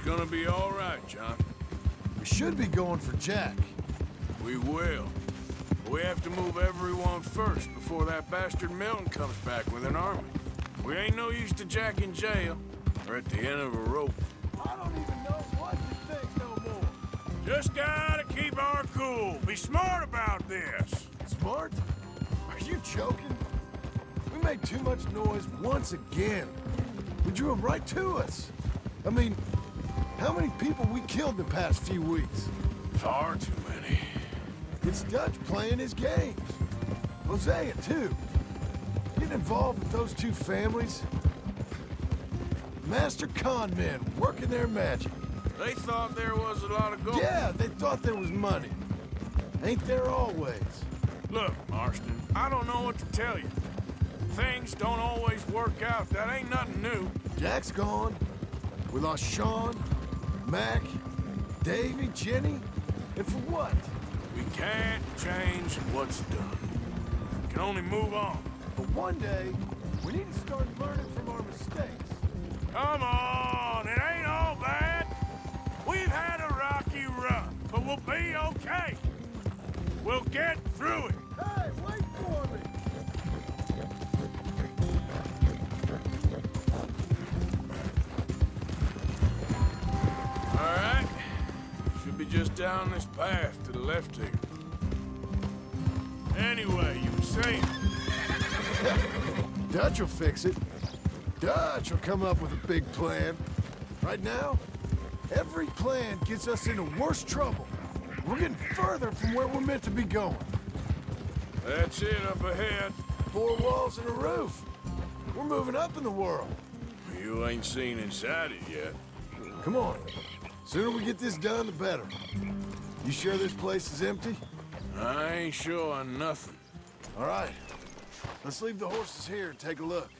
gonna be all right, John. We should be going for Jack. We will. We have to move everyone first before that bastard Milton comes back with an army. We ain't no use to Jack in jail or at the end of a rope. I don't even know what to think no more. Just gotta keep our cool. Be smart about this. Smart? Are you joking? We made too much noise once again. We drew him right to us. I mean, how many people we killed the past few weeks? Far too many. It's Dutch playing his games. Hosea, too. Getting involved with those two families. Master con men working their magic. They thought there was a lot of gold. Yeah, they thought there was money. Ain't there always? Look, Marston, I don't know what to tell you. Things don't always work out. That ain't nothing new. Jack's gone. We lost Sean, Mac, Davy, Jenny. And for what? We can't change what's done. We can only move on. But one day, we need to start learning from our mistakes. Come on, it ain't all bad. We've had a rocky run, but we'll be okay. We'll get through it. Hey, wait just down this path to the left here. Anyway, you were saying, Dutch will fix it. Dutch will come up with a big plan. Right now, every plan gets us into worse trouble. We're getting further from where we're meant to be going. that's it up ahead. Four walls and a roof. We're moving up in the world. You ain't seen inside it yet. Come on. Sooner we get this done, the better. You sure this place is empty? I ain't sure on nothing. All right. Let's leave the horses here and take a look.